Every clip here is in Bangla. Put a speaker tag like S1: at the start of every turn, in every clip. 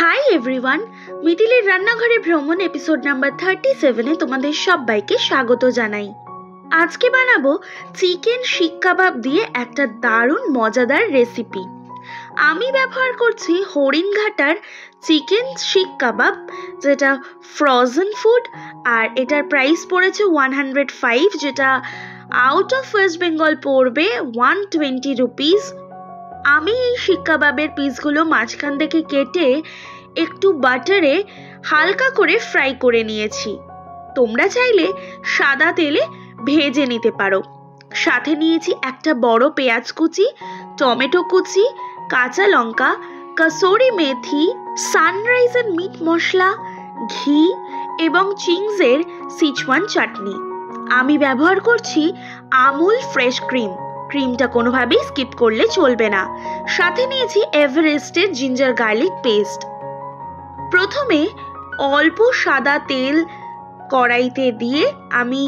S1: হাই এভরিওয়ান মিডিলের রান্নাঘরে ভ্রমণ এপিসোড নাম্বার থার্টি সেভেনে তোমাদের সবাইকে স্বাগত জানাই। আজকে বানাবো চিকেন শিক কাবাব দিয়ে একটা দারুণ মজাদার রেসিপি আমি ব্যবহার করছি হরিণঘাটার চিকেন শিক কাবাব, যেটা ফ্রোজেন ফুড আর এটার প্রাইস পড়েছে ওয়ান হান্ড্রেড ফাইভ যেটা আউট অফ ওয়েস্ট বেঙ্গল পড়বে ওয়ান টোয়েন্টি রুপিস আমি এই শিক কাবাবের পিসগুলো মাঝখান থেকে কেটে একটু বাটারে হালকা করে ফ্রাই করে নিয়েছি। তোমরা চাইলে সাদা তেলে ভেজে নিতে পারো। সাথে নিয়েছি একটা বড় পেঁয়াজ কুচি, টমেটো কুচি, কাঁচা লঙ্কা, কাসরি মেথি সানরাইজের মিট মশলা, ঘি এবং চিংসের সিচওয়ান চাটনি। আমি ব্যবহার করছি আমুল ফ্রেশ ক্রিম। ক্রিমটা কোনোভাবেই স্কিপ করলে চলবে না। সাথে নিয়েছি এভারেস্টের জিঞ্জার গার্লিক পেস্ট। প্রথমে অল্প সাদা তেল কড়াইতে দিয়ে আমি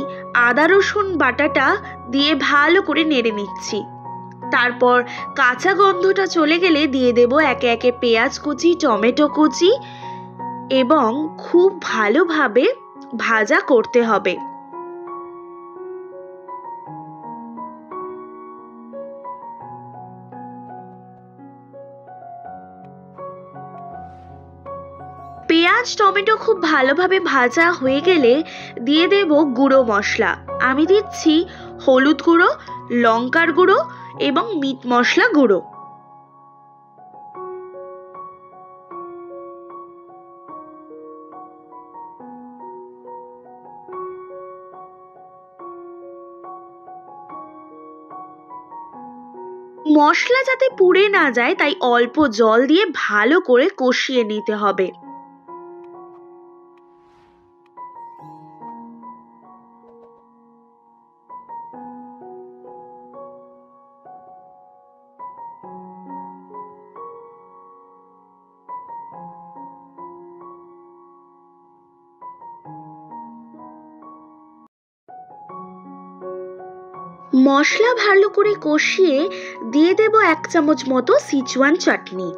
S1: আদা, রসুন বাটাটা দিয়ে ভালো করে নেড়ে নিচ্ছি। তারপর কাঁচা গন্ধটা চলে গেলে দিয়ে দেব একে একে পেঁয়াজ কুচি, টমেটো কুচি এবং খুব ভালোভাবে ভাজা করতে হবে। পেঁয়াজ, টমেটো খুব ভালোভাবে ভাজা হয়ে গেলে দিয়ে দেব গুঁড়ো মশলা। আমি দিচ্ছি হলুদ গুঁড়ো, লঙ্কার গুঁড়ো এবং মিট মশলা গুঁড়ো। মশলা যাতে পুড়ে না যায়, তাই অল্প জল দিয়ে ভালো করে কষিয়ে নিতে হবে। মশলা ভালো করে কষিয়ে দিয়ে দেব এক চামচ মতো সিচুয়ান চাটনি।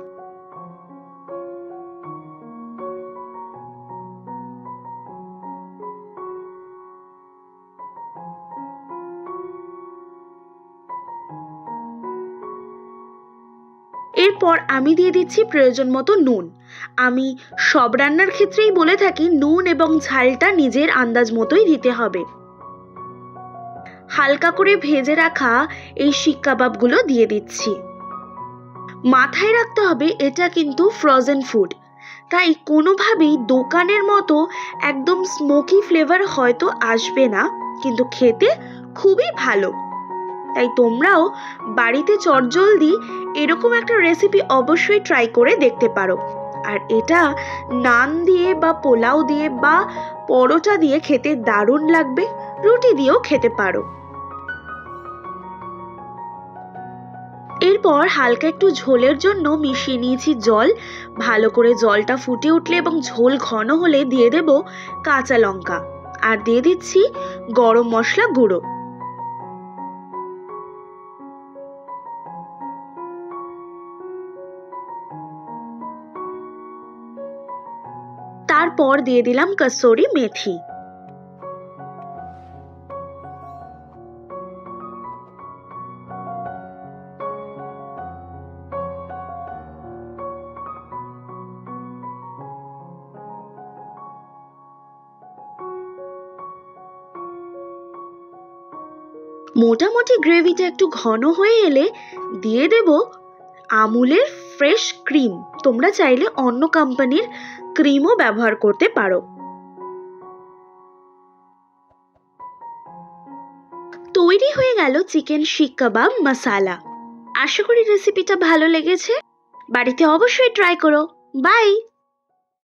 S1: এরপর আমি দিয়ে দিচ্ছি প্রয়োজন মতো নুন। আমি সব রান্নার ক্ষেত্রেই বলে থাকি, নুন এবং ঝালটা নিজের আন্দাজ মতোই দিতে হবে। হালকা করে ভেজে রাখা এই শিক দিয়ে দিচ্ছি। মাথায় রাখতে হবে এটা কিন্তু ফ্রোজেন ফুড তাই কোনোভাবেই দোকানের মতো একদম স্মোকি ফ্লেভার হয়তো আসবে না, কিন্তু খেতে খুবই ভালো। তাই তোমরাও বাড়িতে চটজলদি এরকম একটা রেসিপি অবশ্যই ট্রাই করে দেখতে পারো। আর এটা নান দিয়ে বা পোলাও দিয়ে বা পরোটা দিয়ে খেতে দারুণ লাগবে। রুটি দিয়েও খেতে পারো। এরপর হালকা একটু ঝোলের জন্য মিশিয়ে নিয়েছি জল। ভালো করে জলটা ফুটে উঠলে এবং ঝোল ঘন হলে দিয়ে দেব কাঁচা লঙ্কা। আর দিয়ে দিচ্ছি গরম মশলা গুঁড়ো। তারপর দিয়ে দিলাম কসুরি মেথি। মোটামুটি গ্রেভিটা একটু ঘন হয়ে এলে দিয়ে দেব আমুলের ফ্রেশ ক্রিম। তোমরা চাইলে অন্য কোম্পানির ক্রিমও ব্যবহার করতে পারো। তৈরি হয়ে গেল চিকেন শিক কাবাব মশালা আশা করি রেসিপিটা ভালো লেগেছে। বাড়িতে অবশ্যই ট্রাই করো। বাই!